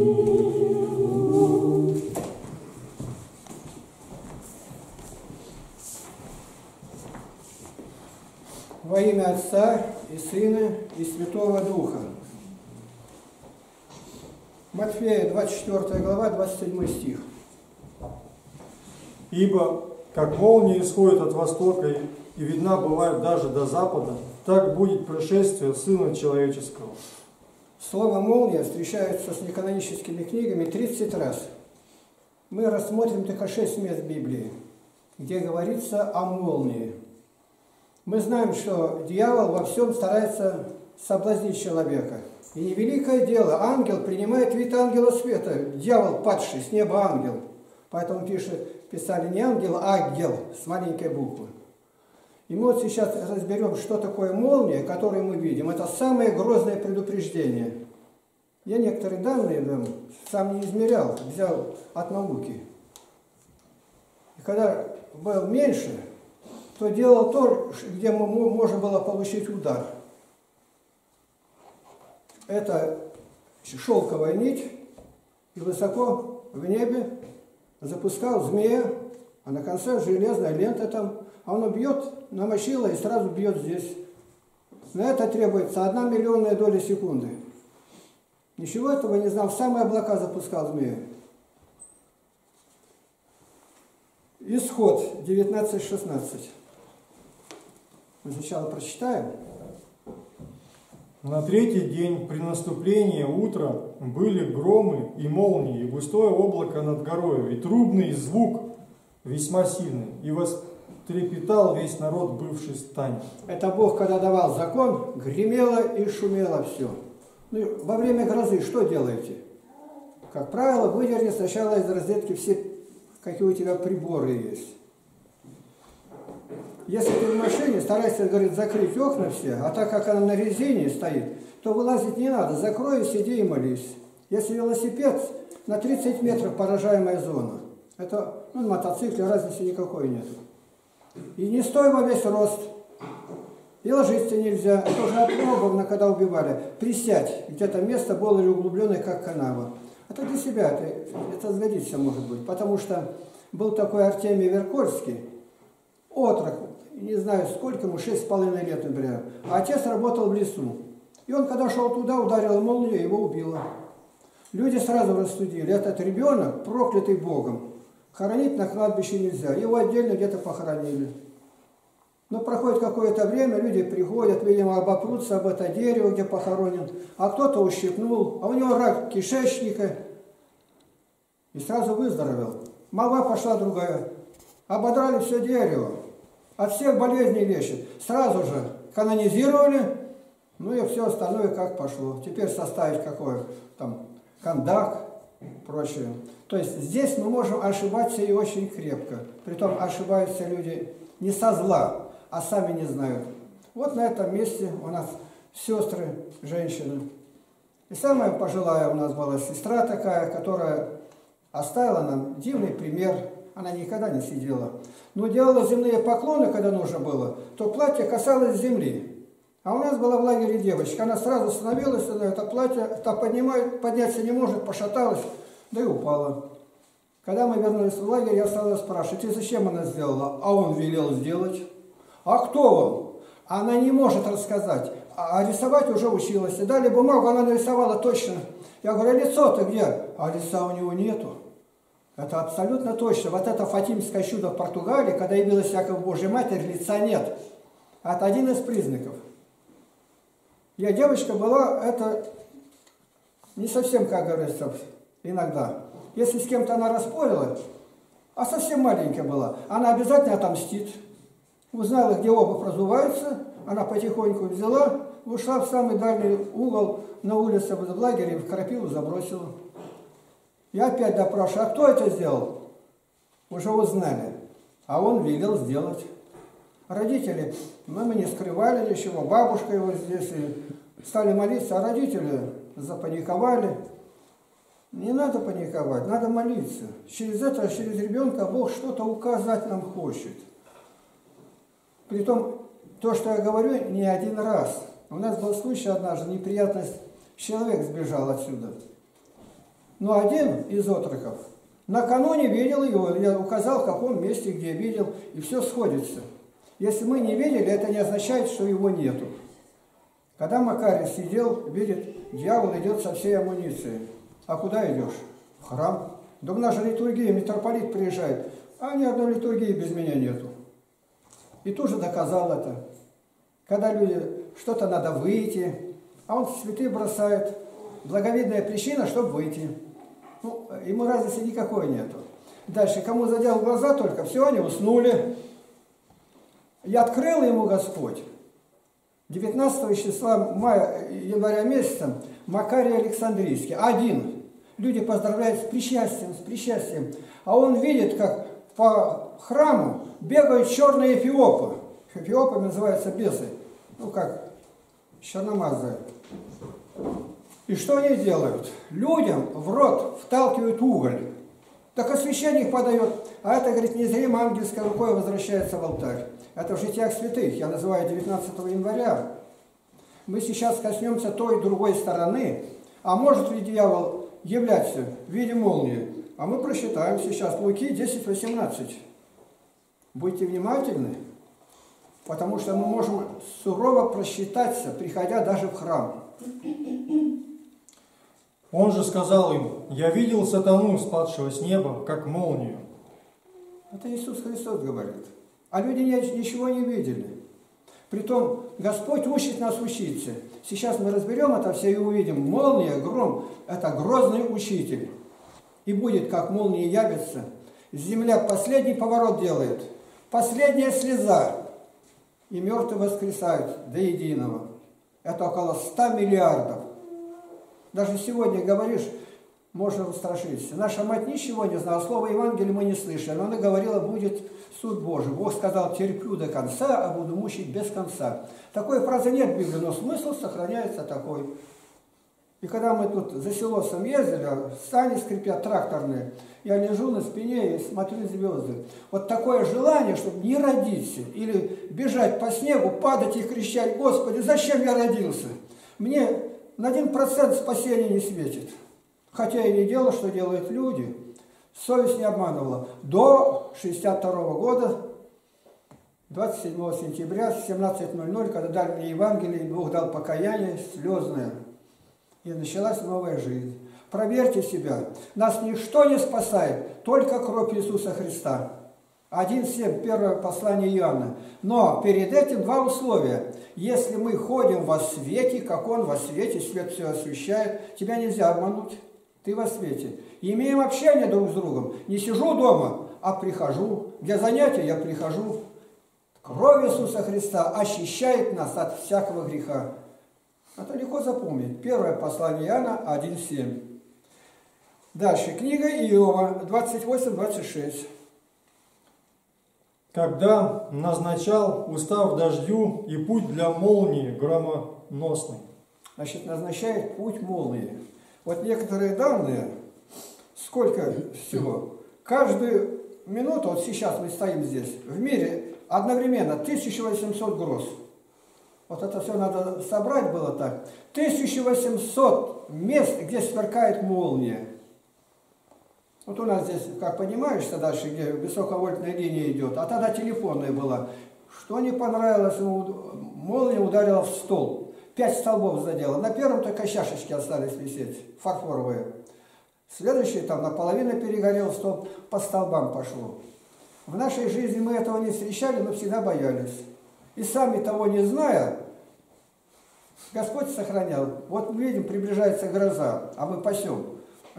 Во имя Отца и Сына и Святого Духа. Матфея, 24 глава, 27 стих. Ибо как молния исходит от востока и видна бывает даже до запада, так будет пришествие Сына Человеческого. Слово «молния» встречается с неканоническими книгами 30 раз. Мы рассмотрим только 6 мест Библии, где говорится о молнии. Мы знаем, что дьявол во всем старается соблазнить человека. И невеликое дело, ангел принимает вид ангела света, дьявол падший, с неба ангел. Поэтому пишет, писали не ангел, а ангел с маленькой буквы. И мы вот сейчас разберем, что такое молния, которую мы видим. Это самое грозное предупреждение. Я некоторые данные да, сам не измерял, взял от науки. И когда был меньше, то делал то, где можно было получить удар. Это шелковая нить, и высоко в небе запускал змея, а на конце железная лента там, а он на мочило и сразу бьет здесь. На это требуется одна миллионная доля секунды. Ничего этого не знал, в самые облака запускал змея. Исход 19.16. Мы сначала прочитаем. На третий день при наступлении утра были громы и молнии, и густое облако над горою, и трубный звук весьма сильный, и вострепетал весь народ, бывший в стане. Это Бог, когда давал закон, гремело и шумело все. Ну, во время грозы что делаете? Как правило, выдерни сначала из розетки все, какие у тебя приборы есть. Если ты в машине, старайся, говорит, закрыть окна все, а так как она на резине стоит, то вылазить не надо, закрой, сиди и молись. Если велосипед, на 30 метров поражаемая зона. Это, ну, на мотоцикле разницы никакой нет. И не стой весь рост. И ложиться нельзя. Это уже опробовано, когда убивали. Присядь. Где-то место было углубленное, как канава. Это для себя, это, это сгодится, может быть. Потому что был такой Артемий Веркольский, отрок, не знаю сколько ему, шесть с половиной лет, например. А отец работал в лесу. И он, когда шел туда, ударил молнию, его убило. Люди сразу рассудили, этот ребенок проклятый Богом. Хоронить на кладбище нельзя. Его отдельно где-то похоронили. Но проходит какое-то время, люди приходят, видимо, обопрутся об это дерево, где похоронен, а кто-то ущипнул, а у него рак кишечника, и сразу выздоровел. Молва пошла другая. Ободрали все дерево. От всех болезней лечит. Сразу же канонизировали, ну и все остальное как пошло. Теперь составить какое там кондак, прочее. То есть здесь мы можем ошибаться и очень крепко. Притом ошибаются люди не со зла, а сами не знают. Вот на этом месте у нас сестры, женщины. И самая пожилая у нас была сестра такая, которая оставила нам дивный пример. Она никогда не сидела. Но делала земные поклоны, когда нужно было, то платье касалось земли. А у нас была в лагере девочка. Она сразу становилась, на это платье, так поднимает, подняться не может, пошаталась, да и упала. Когда мы вернулись в лагерь, я стала спрашивать, и зачем она сделала? А он велел сделать. А кто он? Она не может рассказать. А рисовать уже училась. И дали бумагу, она нарисовала точно. Я говорю, а лицо-то где? А лица у него нету. Это абсолютно точно. Вот это Фатимское чудо в Португалии, когда явилась Яков Божья Матерь, лица нет. Это один из признаков. Я девочка была, это не совсем, как говорится, иногда. Если с кем-то она распорила, а совсем маленькая была, она обязательно отомстит. Узнала, где оба разуваются, она потихоньку взяла, ушла в самый дальний угол на улице в лагере, в крапиву забросила. Я опять допрашиваю, а кто это сделал? Уже узнали. А он велел сделать. Родители, ну, мы не скрывали ничего, бабушка его здесь, и стали молиться, а родители запаниковали. Не надо паниковать, надо молиться. Через это, через ребенка Бог что-то указать нам хочет. Притом, то, что я говорю, не один раз. У нас был случай однажды, неприятность, человек сбежал отсюда. Но один из отроков накануне видел его, я указал, в каком месте, где видел, и все сходится. Если мы не видели, это не означает, что его нету. Когда Макарий сидел, видит, дьявол идет со всей амуницией. А куда идешь? В храм. Да у нас же литургия, митрополит приезжает. А ни одной литургии без меня нету. И тоже доказал это. Когда люди, что-то надо выйти, а он цветы бросает. Благовидная причина, чтобы выйти. Ну, ему разницы никакой нету. Дальше, кому задел глаза только, все, они уснули. И открыл ему Господь 19 числа мая, января месяца Макарий Александрийский, один. Люди поздравляют с причастием, с причастием. А он видит, как по храму бегают черные эфиопы. Эфиопами называются бесы. Ну как, черномазые. И что они делают? Людям в рот вталкивают уголь. Так а священник подает. А это, говорит, незримо ангельской рукой возвращается в алтарь. Это в житиях святых, я называю 19 января. Мы сейчас коснемся той и другой стороны. А может ли дьявол являться в виде молнии? А мы просчитаем сейчас Луки 10.18. Будьте внимательны, потому что мы можем сурово просчитаться, приходя даже в храм. Он же сказал им, я видел сатану, спадшего с неба, как молнию. Это Иисус Христос говорит. А люди ничего не видели. Притом Господь учит нас учиться. Сейчас мы разберем это все и увидим. Молния, гром – это грозный учитель. И будет, как молния явится. Земля последний поворот делает. Последняя слеза. И мертвые воскресают до единого. Это около 100 миллиардов. Даже сегодня говоришь, можно устрашиться. Наша мать ничего не знала, слова Евангелия мы не слышали, но она говорила, будет суд Божий. Бог сказал, терплю до конца, а буду мучить без конца. Такой фразы нет в Библии, но смысл сохраняется такой. И когда мы тут за селосом ездили, сани скрипят тракторные, я лежу на спине и смотрю звезды. Вот такое желание, чтобы не родиться, или бежать по снегу, падать и кричать, Господи, зачем я родился? Мне на один процент спасения не светит. Хотя и не делал, что делают люди. Совесть не обманывала. До 62 года, 27 сентября, 17.00, когда дали мне Евангелие, Бог дал покаяние слезное. И началась новая жизнь. Проверьте себя. Нас ничто не спасает, только кровь Иисуса Христа. 1.7, первое послание Иоанна. Но перед этим два условия. Если мы ходим во свете, как Он во свете, свет все освещает, тебя нельзя обмануть. Ты во свете. Имеем общение друг с другом. Не сижу дома, а прихожу. Для занятия я прихожу. Кровь Иисуса Христа очищает нас от всякого греха. Это легко запомнить. Первое послание Иоанна 1.7. Дальше. Книга Иова 28-26. Когда назначал устав дождю и путь для молнии громоносный. Значит, назначает путь молнии. Вот некоторые данные, сколько всего, каждую минуту, вот сейчас мы стоим здесь, в мире одновременно 1800 гроз. Вот это все надо собрать было так. 1800 мест, где сверкает молния. Вот у нас здесь, как понимаешь, дальше, где высоковольтная линия идет, а тогда телефонная была. Что не понравилось ему, молния ударила в стол пять столбов задело. На первом только чашечки остались висеть, фарфоровые. Следующий там наполовину перегорел столб, по столбам пошло. В нашей жизни мы этого не встречали, но всегда боялись. И сами того не зная, Господь сохранял. Вот мы видим, приближается гроза, а мы пасем.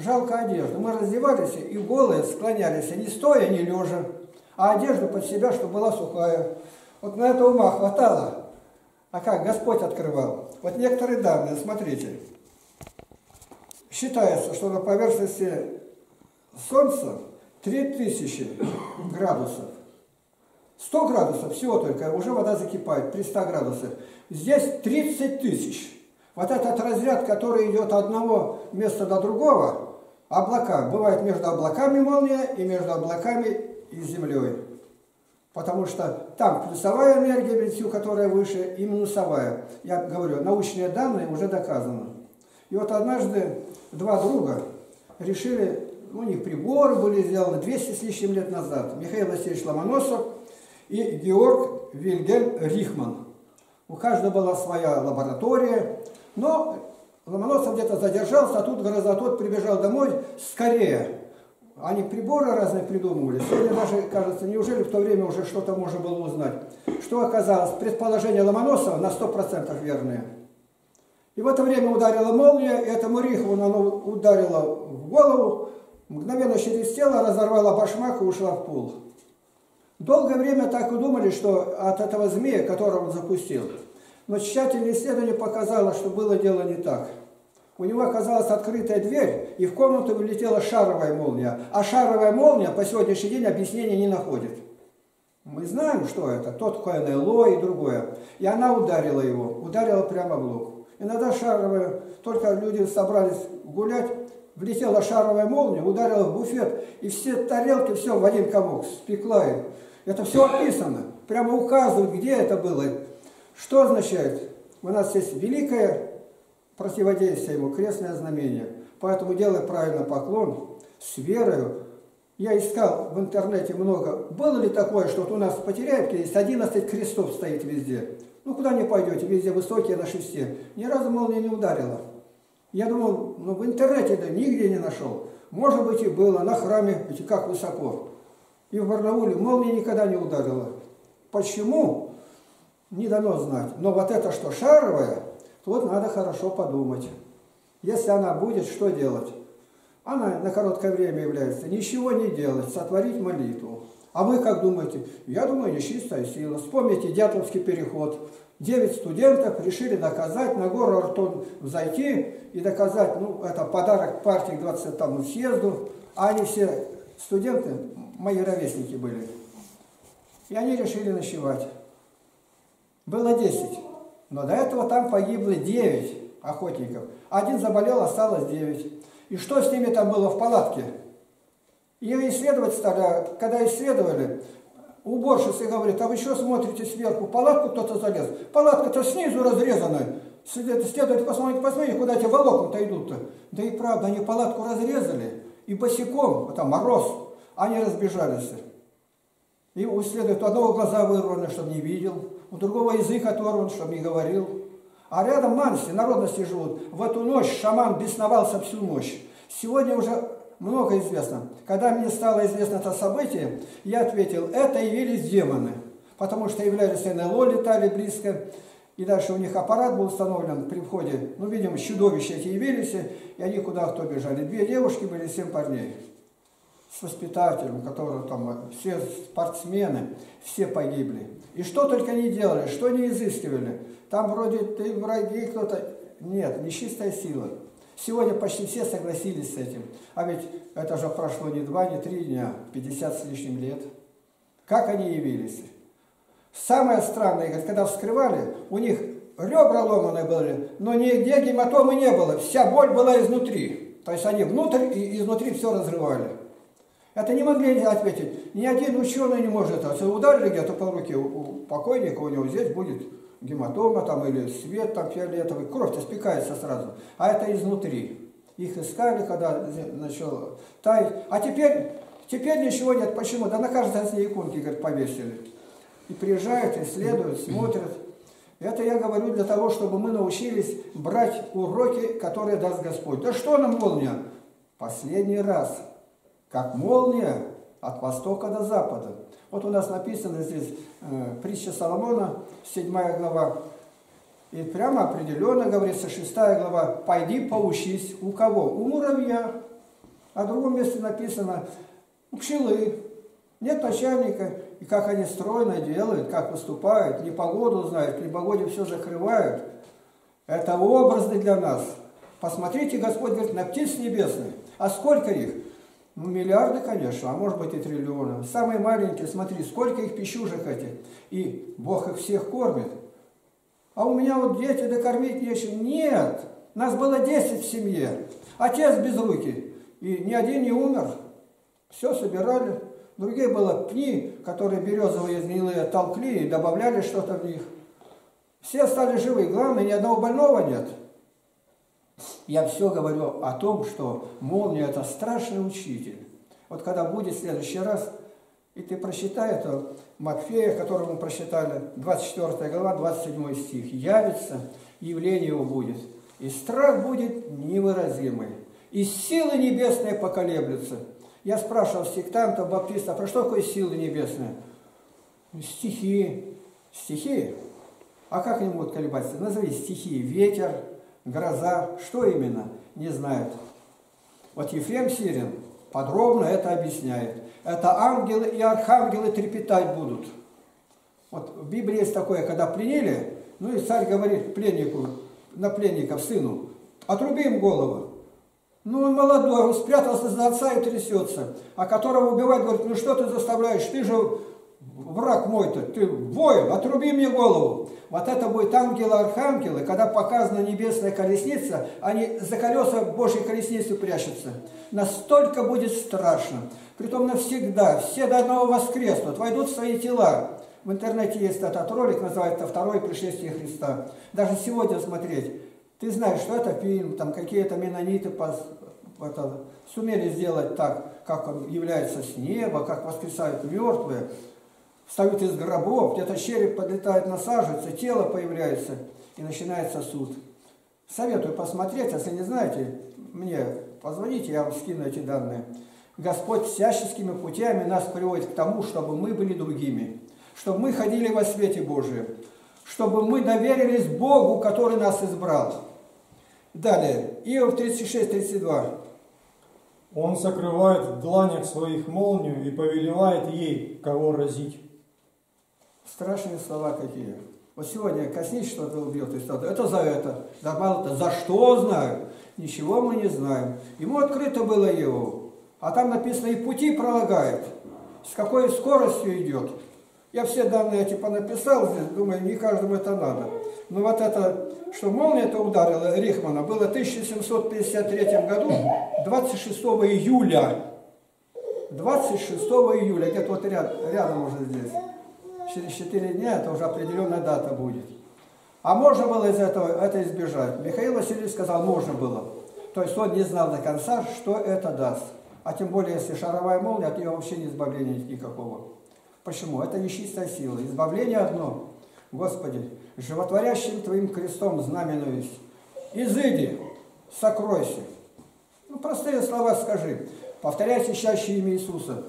Жалко одежду. Мы раздевались и голые склонялись, не стоя, не лежа, а одежду под себя, чтобы была сухая. Вот на это ума хватало. А как Господь открывал? Вот некоторые данные, смотрите. Считается, что на поверхности Солнца 3000 градусов. 100 градусов всего только, уже вода закипает при 100 градусах. Здесь 30 тысяч. Вот этот разряд, который идет от одного места до другого, облака. Бывает между облаками молния и между облаками и землей. Потому что там плюсовая энергия ВТЮ, которая выше, и минусовая. Я говорю, научные данные уже доказаны. И вот однажды два друга решили, у них приборы были сделаны 200 с лишним лет назад. Михаил Васильевич Ломоносов и Георг Вильгельм Рихман. У каждого была своя лаборатория, но Ломоносов где-то задержался, а тут Грозотот прибежал домой скорее. Они приборы разные придумывали. Сегодня даже, кажется, неужели в то время уже что-то можно было узнать. Что оказалось? Предположение Ломоносова на 100% верное. И в это время ударила молния, и этому Рихову она ударила в голову, мгновенно через тело разорвала башмак и ушла в пол. Долгое время так и думали, что от этого змея, которого он запустил. Но тщательное исследование показало, что было дело не так. У него оказалась открытая дверь, и в комнату влетела шаровая молния. А шаровая молния по сегодняшний день объяснения не находит. Мы знаем, что это. Тот КНЛО и другое. И она ударила его. Ударила прямо в лоб. Иногда шаровая, только люди собрались гулять, влетела шаровая молния, ударила в буфет, и все тарелки, все в один комок спекла их. Это все описано. Прямо указывают, где это было. Что означает? У нас есть великое противодействие ему, крестное знамение. Поэтому делай правильно поклон с верою. Я искал в интернете много. Было ли такое, что вот у нас в Потеряевке есть 11 крестов стоит везде? Ну, куда не пойдете, везде высокие на шесте. Ни разу молния не ударила. Я думал, ну, в интернете да нигде не нашел. Может быть и было, на храме, как высоко. И в Барнауле молния никогда не ударила. Почему? Не дано знать. Но вот это, что шаровая, вот надо хорошо подумать. Если она будет, что делать? Она на короткое время является ничего не делать, сотворить молитву. А вы как думаете? Я думаю, нечистая сила. Вспомните Дятловский переход. Девять студентов решили доказать, на гору Артон взойти и доказать, ну, это подарок партии к 20 съезду, а они все студенты, мои ровесники были. И они решили ночевать. Было 10. Но до этого там погибло 9 охотников. Один заболел, осталось 9. И что с ними там было в палатке? Ее исследовать стали, когда исследовали, уборщица говорит, а вы что смотрите сверху, палатку кто-то залез? Палатка-то снизу разрезана. Следователь, посмотрите, посмотрите, куда эти волокна-то идут-то. Да и правда, они палатку разрезали, и босиком, вот там мороз, они разбежались. И у следует у одного глаза вырваны, чтобы не видел, у другого язык оторван, чтобы не говорил. А рядом манси, народности живут. В эту ночь шаман бесновался всю ночь. Сегодня уже много известно. Когда мне стало известно это событие, я ответил, это явились демоны. Потому что являлись НЛО, летали близко. И дальше у них аппарат был установлен при входе. Ну, видимо, чудовища эти явились, и они куда-то бежали. Две девушки были, семь парней с воспитателем, которые там, все спортсмены, все погибли. И что только не делали, что не изыскивали. Там вроде ты враги, кто-то... Нет, нечистая сила. Сегодня почти все согласились с этим. А ведь это же прошло не два, не три дня, 50 с лишним лет. Как они явились? Самое странное, когда вскрывали, у них ребра ломаные были, но нигде гематомы не было. Вся боль была изнутри. То есть они внутрь и изнутри все разрывали. Это не могли ответить. Ни один ученый не может. Если ударили где-то по руке у покойника, у него здесь будет гематома там, или свет там фиолетовый, кровь-то спекается сразу. А это изнутри. Их искали, когда начал таять. А теперь, теперь ничего нет. Почему? Да на каждой из иконки, говорит, повесили. И приезжают, исследуют, смотрят. Это я говорю для того, чтобы мы научились брать уроки, которые даст Господь. Да что нам молния? Последний раз как молния от востока до запада. Вот у нас написано здесь э, притча Соломона, 7 глава. И прямо определенно говорится, 6 глава, «Пойди поучись». У кого? У муравья. А в другом месте написано, у пчелы. Нет начальника, и как они стройно делают, как выступают, не погоду знают, при погоде все закрывают. Это образы для нас. Посмотрите, Господь говорит, на птиц небесных. А сколько их? Ну, миллиарды, конечно, а может быть и триллионы. Самые маленькие, смотри, сколько их пищужек этих. И Бог их всех кормит. А у меня вот дети докормить нечем. Нет, нас было 10 в семье. Отец без руки. И ни один не умер. Все собирали. Другие было пни, которые березовые гнилые толкли и добавляли что-то в них. Все стали живы. Главное, ни одного больного нет. Я все говорю о том, что молния – это страшный учитель. Вот когда будет в следующий раз, и ты прочитай это, Матфея, которого мы прочитали, 24 глава, 27 стих. «Явится, явление его будет, и страх будет невыразимый, и силы небесные поколеблются». Я спрашивал сектантов, баптистов, про что такое силы небесные? Стихии. Стихии? А как они могут колебаться? Назови стихии. Ветер, гроза. Что именно? Не знают. Вот Ефрем Сирин подробно это объясняет. Это ангелы и архангелы трепетать будут. Вот в Библии есть такое, когда пленили, ну и царь говорит пленнику, на пленников, сыну, отруби им голову. Ну, он молодой, он спрятался за отца и трясется. А которого убивать, говорит, ну что ты заставляешь, ты же враг мой-то, ты воин, отруби мне голову. Вот это будет ангелы-архангелы, когда показана небесная колесница, они за колеса Божьей колесницы прячутся. Настолько будет страшно. Притом навсегда, все до одного воскреснут, войдут в свои тела. В интернете есть этот ролик, называется «Второе пришествие Христа». Даже сегодня смотреть. Ты знаешь, что это фильм, там какие-то менониты это, сумели сделать так, как он является с неба, как воскресают мертвые встают из гробов, где-то череп подлетает, насаживается, тело появляется, и начинается суд. Советую посмотреть, если не знаете, мне позвоните, я вам скину эти данные. Господь всяческими путями нас приводит к тому, чтобы мы были другими, чтобы мы ходили во свете Божием, чтобы мы доверились Богу, который нас избрал. Далее, Иов 36-32. Он сокрывает в дланях своих молнию и повелевает ей, кого разить. Страшные слова какие. Вот сегодня коснись что-то убьет и что-то. Это за это. Да мало-то. За что знаю? Ничего мы не знаем. Ему открыто было его. А там написано и пути пролагает. С какой скоростью идет. Я все данные эти понаписал здесь, думаю, не каждому это надо. Но вот это, что молния это ударила Рихмана, было в 1753 году, 26 июля. 26 июля, где-то вот ряд, рядом уже здесь через 4 дня это уже определенная дата будет. А можно было из этого это избежать? Михаил Васильевич сказал, можно было. То есть он не знал до конца, что это даст. А тем более, если шаровая молния, от нее вообще не избавления никакого. Почему? Это нечистая сила. Избавление одно. Господи, животворящим Твоим крестом знаменуюсь. Изыди, сокройся. Ну, простые слова скажи. Повторяйте чаще имя Иисуса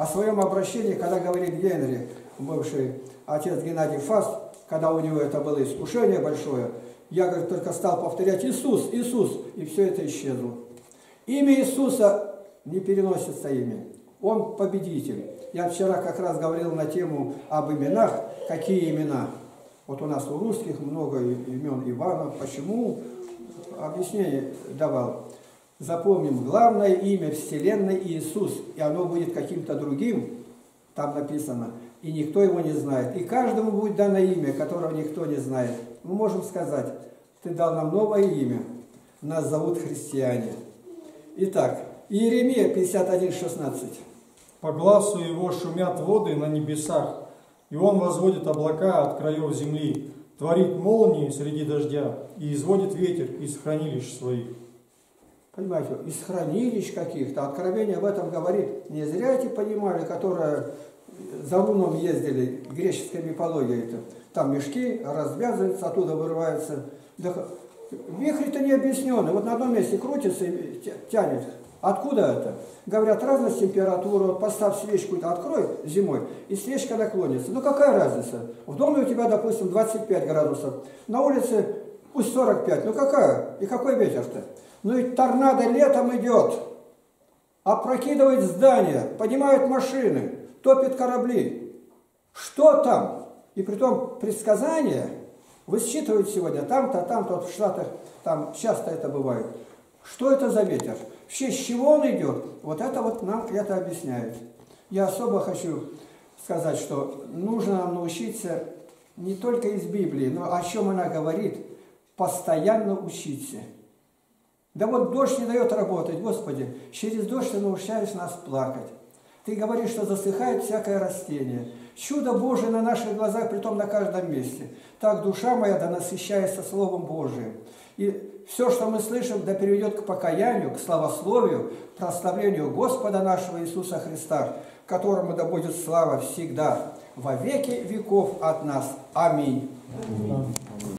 о своем обращении, когда говорит Генри, бывший отец Геннадий Фаст, когда у него это было искушение большое, я, говорит, только стал повторять Иисус, Иисус, и все это исчезло. Имя Иисуса не переносится имя. Он победитель. Я вчера как раз говорил на тему об именах. Какие имена? Вот у нас у русских много имен Ивана. Почему? Объяснение давал. Запомним, главное имя Вселенной Иисус, и оно будет каким-то другим, там написано, и никто его не знает. И каждому будет дано имя, которого никто не знает. Мы можем сказать, ты дал нам новое имя, нас зовут христиане. Итак, Иеремия 51:16. По глазу его шумят воды на небесах, и он возводит облака от краев земли, творит молнии среди дождя и изводит ветер из хранилищ своих. Понимаете, из хранилищ каких-то. Откровение об этом говорит. Не зря эти понимали, которые за луном ездили, греческая мифология это. Там мешки развязываются, оттуда вырываются. Вихрь-то не объясненный. Вот на одном месте крутится и тянет. Откуда это? Говорят, разность температуры. Вот поставь свечку, открой зимой, и свечка наклонится. Ну какая разница? В доме у тебя, допустим, 25 градусов. На улице пусть 45. Ну какая? И какой ветер-то? Ну и торнадо летом идет, опрокидывает здания, поднимает машины, топит корабли. Что там? И при том предсказания высчитывают сегодня там-то, там-то, вот в Штатах, там часто это бывает. Что это за ветер? Вообще, с чего он идет? Вот это вот нам это объясняет. Я особо хочу сказать, что нужно нам научиться не только из Библии, но о чем она говорит, постоянно учиться. Да вот дождь не дает работать, Господи, через дождь Ты научаешь нас плакать. Ты говоришь, что засыхает всякое растение. Чудо Божие на наших глазах, притом на каждом месте. Так душа моя да насыщается Словом Божиим. И все, что мы слышим, да приведет к покаянию, к славословию, прославлению Господа нашего Иисуса Христа, которому да будет слава всегда, во веки веков от нас. Аминь. Аминь.